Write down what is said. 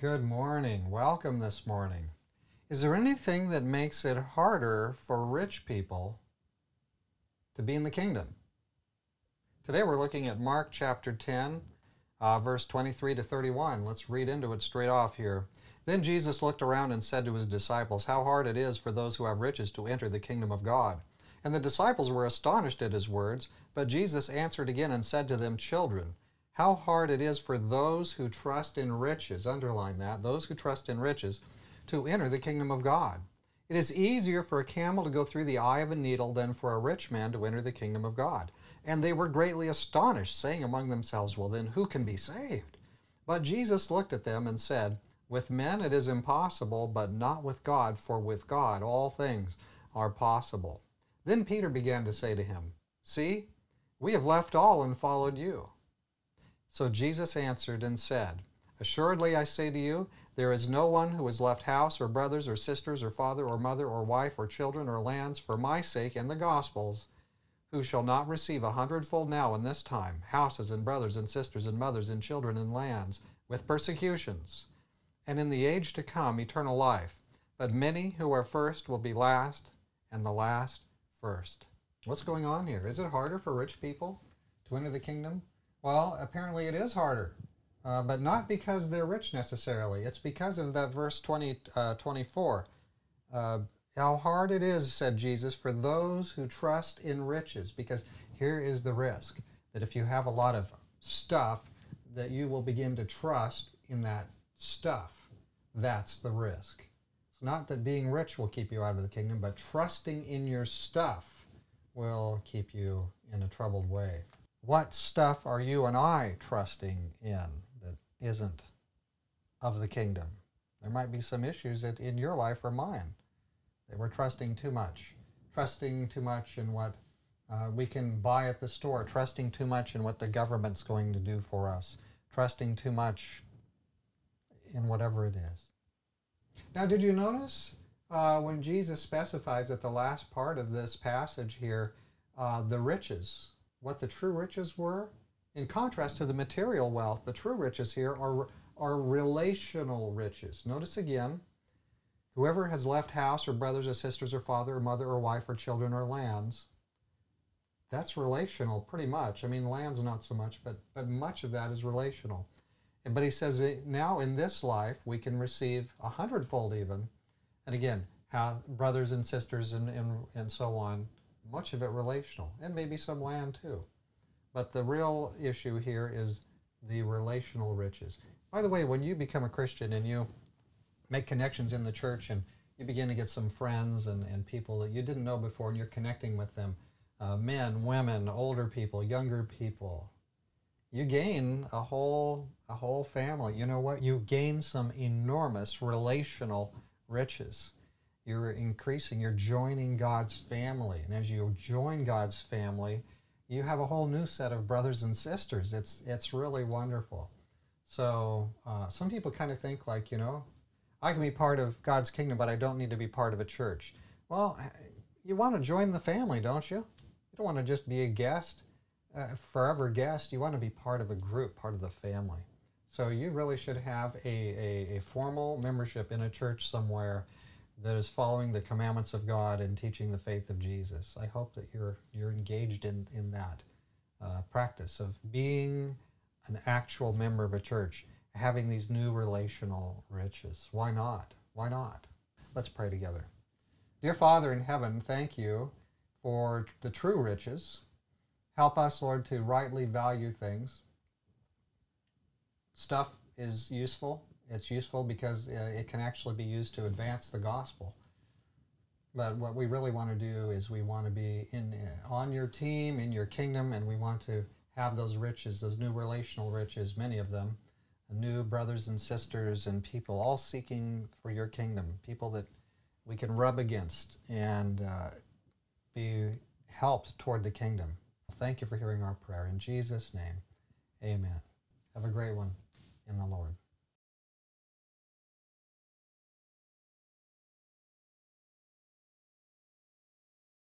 Good morning. Welcome this morning. Is there anything that makes it harder for rich people to be in the kingdom? Today we're looking at Mark chapter 10, uh, verse 23 to 31. Let's read into it straight off here. Then Jesus looked around and said to his disciples, How hard it is for those who have riches to enter the kingdom of God. And the disciples were astonished at his words, but Jesus answered again and said to them, Children, how hard it is for those who trust in riches, underline that, those who trust in riches, to enter the kingdom of God. It is easier for a camel to go through the eye of a needle than for a rich man to enter the kingdom of God. And they were greatly astonished, saying among themselves, Well, then who can be saved? But Jesus looked at them and said, With men it is impossible, but not with God, for with God all things are possible. Then Peter began to say to him, See, we have left all and followed you. So Jesus answered and said, Assuredly I say to you, there is no one who has left house or brothers or sisters or father or mother or wife or children or lands for my sake and the gospel's, who shall not receive a hundredfold now in this time, houses and brothers and sisters and mothers and children and lands, with persecutions, and in the age to come eternal life. But many who are first will be last, and the last first. What's going on here? Is it harder for rich people to enter the kingdom? Well, apparently it is harder, uh, but not because they're rich necessarily. It's because of that verse 20, uh, 24. Uh, how hard it is, said Jesus, for those who trust in riches, because here is the risk that if you have a lot of stuff, that you will begin to trust in that stuff. That's the risk. It's not that being rich will keep you out of the kingdom, but trusting in your stuff will keep you in a troubled way. What stuff are you and I trusting in that isn't of the kingdom? There might be some issues that in your life or mine that we're trusting too much, trusting too much in what uh, we can buy at the store, trusting too much in what the government's going to do for us, trusting too much in whatever it is. Now, did you notice uh, when Jesus specifies at the last part of this passage here uh, the riches what the true riches were. In contrast to the material wealth, the true riches here are, are relational riches. Notice again, whoever has left house or brothers or sisters or father or mother or wife or children or lands, that's relational pretty much. I mean, lands not so much, but, but much of that is relational. But he says now in this life we can receive a hundredfold even. And again, brothers and sisters and, and, and so on much of it relational, and maybe some land too. But the real issue here is the relational riches. By the way, when you become a Christian and you make connections in the church and you begin to get some friends and, and people that you didn't know before and you're connecting with them uh, men, women, older people, younger people. You gain a whole a whole family. You know what? You gain some enormous relational riches you're increasing, you're joining God's family. And as you join God's family, you have a whole new set of brothers and sisters. It's, it's really wonderful. So uh, some people kind of think like, you know, I can be part of God's kingdom, but I don't need to be part of a church. Well, you want to join the family, don't you? You don't want to just be a guest, uh, forever guest. You want to be part of a group, part of the family. So you really should have a, a, a formal membership in a church somewhere that is following the commandments of God and teaching the faith of Jesus. I hope that you're you're engaged in in that uh, practice of being an actual member of a church, having these new relational riches. Why not? Why not? Let's pray together. Dear Father in heaven, thank you for the true riches. Help us, Lord, to rightly value things. Stuff is useful, it's useful because uh, it can actually be used to advance the gospel. But what we really want to do is we want to be in uh, on your team, in your kingdom, and we want to have those riches, those new relational riches, many of them, new brothers and sisters and people, all seeking for your kingdom, people that we can rub against and uh, be helped toward the kingdom. Thank you for hearing our prayer. In Jesus' name, amen. Have a great one in the Lord.